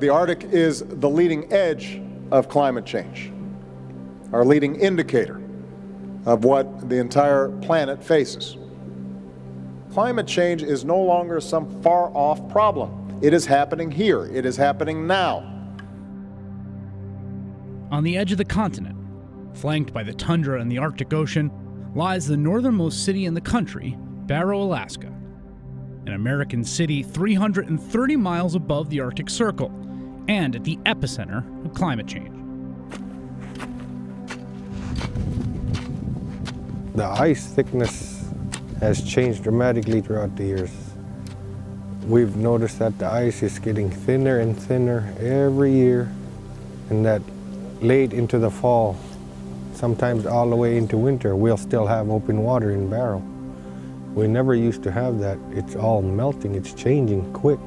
The Arctic is the leading edge of climate change, our leading indicator of what the entire planet faces. Climate change is no longer some far off problem. It is happening here, it is happening now. On the edge of the continent, flanked by the tundra and the Arctic Ocean, lies the northernmost city in the country, Barrow, Alaska, an American city 330 miles above the Arctic Circle and at the epicenter of climate change. The ice thickness has changed dramatically throughout the years. We've noticed that the ice is getting thinner and thinner every year, and that late into the fall, sometimes all the way into winter, we'll still have open water in Barrow. We never used to have that. It's all melting, it's changing quick,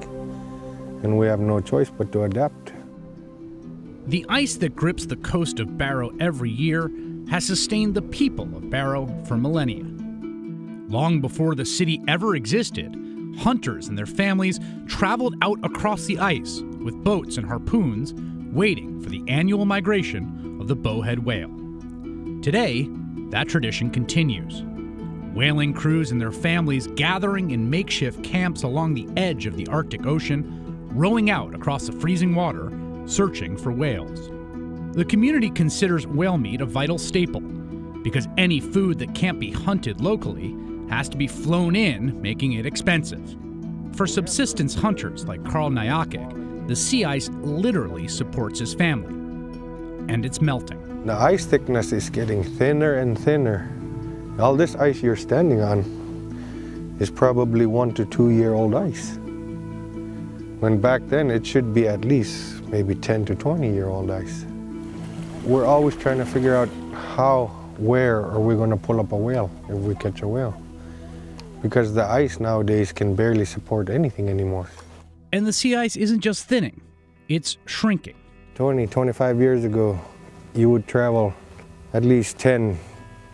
and we have no choice but to adapt. The ice that grips the coast of Barrow every year has sustained the people of Barrow for millennia. Long before the city ever existed, hunters and their families traveled out across the ice with boats and harpoons, waiting for the annual migration of the bowhead whale. Today, that tradition continues. Whaling crews and their families gathering in makeshift camps along the edge of the Arctic Ocean, rowing out across the freezing water, searching for whales. The community considers whale meat a vital staple because any food that can't be hunted locally has to be flown in, making it expensive. For subsistence hunters like Carl Nyakik, the sea ice literally supports his family. And it's melting. The ice thickness is getting thinner and thinner. All this ice you're standing on is probably one to two year old ice. When back then it should be at least maybe 10 to 20 year old ice. We're always trying to figure out how, where are we going to pull up a whale if we catch a whale. Because the ice nowadays can barely support anything anymore. And the sea ice isn't just thinning, it's shrinking. 20, 25 years ago, you would travel at least 10,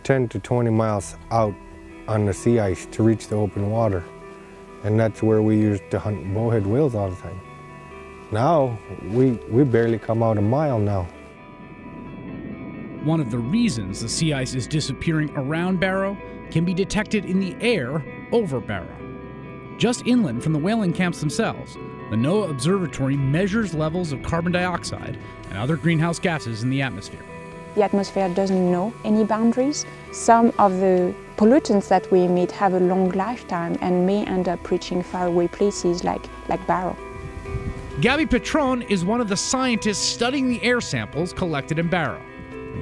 10 to 20 miles out on the sea ice to reach the open water. And that's where we used to hunt bowhead whales all the time. Now, we, we barely come out a mile now. One of the reasons the sea ice is disappearing around Barrow can be detected in the air over Barrow. Just inland from the whaling camps themselves, the NOAA Observatory measures levels of carbon dioxide and other greenhouse gases in the atmosphere. The atmosphere doesn't know any boundaries. Some of the pollutants that we emit have a long lifetime and may end up reaching faraway places like, like Barrow. Gabby Petron is one of the scientists studying the air samples collected in Barrow.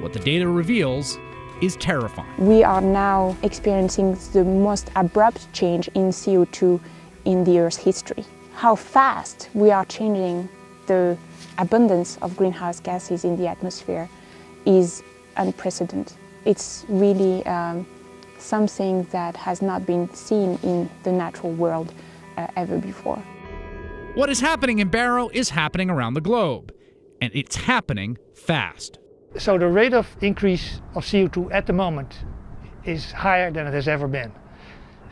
What the data reveals is terrifying. We are now experiencing the most abrupt change in CO2 in the Earth's history. How fast we are changing the abundance of greenhouse gases in the atmosphere is unprecedented. It's really um, something that has not been seen in the natural world uh, ever before. What is happening in Barrow is happening around the globe, and it's happening fast. So the rate of increase of CO2 at the moment is higher than it has ever been.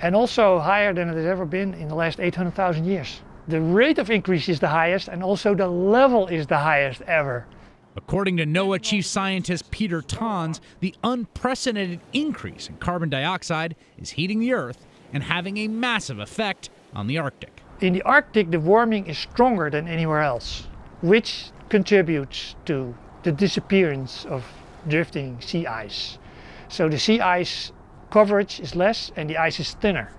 And also higher than it has ever been in the last 800,000 years. The rate of increase is the highest and also the level is the highest ever. According to NOAA Chief Scientist Pieter Tans, the unprecedented increase in carbon dioxide is heating the Earth and having a massive effect on the Arctic. In the Arctic, the warming is stronger than anywhere else, which contributes to the disappearance of drifting sea ice. So the sea ice coverage is less and the ice is thinner,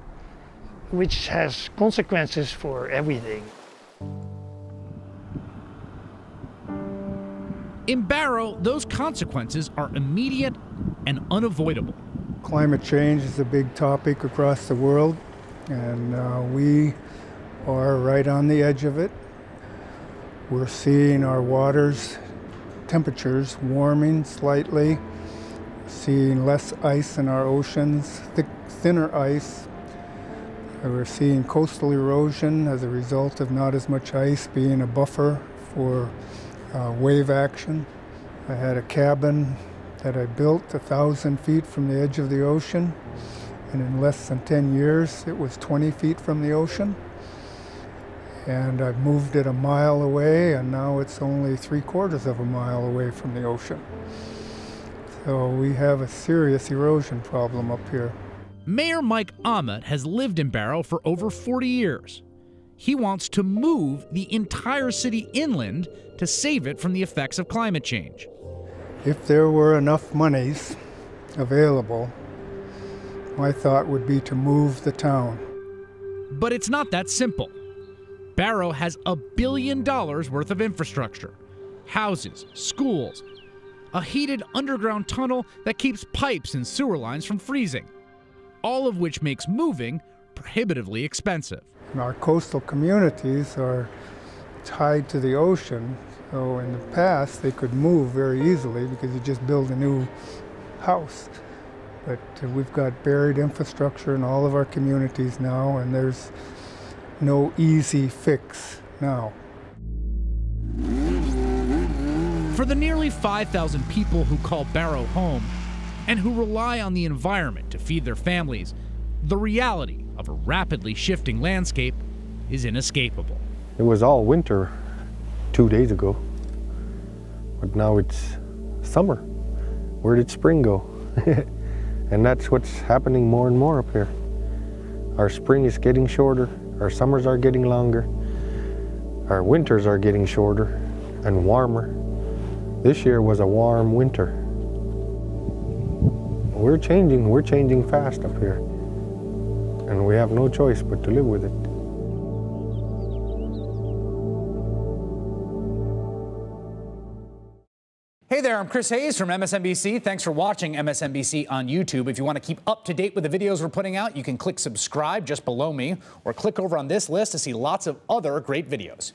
which has consequences for everything. In Barrow, those consequences are immediate and unavoidable. Climate change is a big topic across the world, and uh, we are right on the edge of it. We're seeing our waters temperatures warming slightly, seeing less ice in our oceans, thick, thinner ice. We're seeing coastal erosion as a result of not as much ice being a buffer for uh, wave action. I had a cabin that I built a thousand feet from the edge of the ocean, and in less than 10 years it was 20 feet from the ocean. And I've moved it a mile away, and now it's only three quarters of a mile away from the ocean. So we have a serious erosion problem up here. Mayor Mike Ahmet has lived in Barrow for over 40 years. He wants to move the entire city inland to save it from the effects of climate change. If there were enough monies available, my thought would be to move the town. But it's not that simple. Barrow has a billion dollars worth of infrastructure houses, schools, a heated underground tunnel that keeps pipes and sewer lines from freezing, all of which makes moving prohibitively expensive. And our coastal communities are tied to the ocean, so in the past they could move very easily because you just build a new house. But uh, we've got buried infrastructure in all of our communities now, and there's no easy fix now. For the nearly 5,000 people who call Barrow home and who rely on the environment to feed their families, the reality of a rapidly shifting landscape is inescapable. It was all winter two days ago, but now it's summer. Where did spring go? and that's what's happening more and more up here. Our spring is getting shorter, our summers are getting longer, our winters are getting shorter and warmer. This year was a warm winter. We're changing, we're changing fast up here. And we have no choice but to live with it. Hey there, I'm Chris Hayes from MSNBC. Thanks for watching MSNBC on YouTube. If you want to keep up to date with the videos we're putting out, you can click subscribe just below me or click over on this list to see lots of other great videos.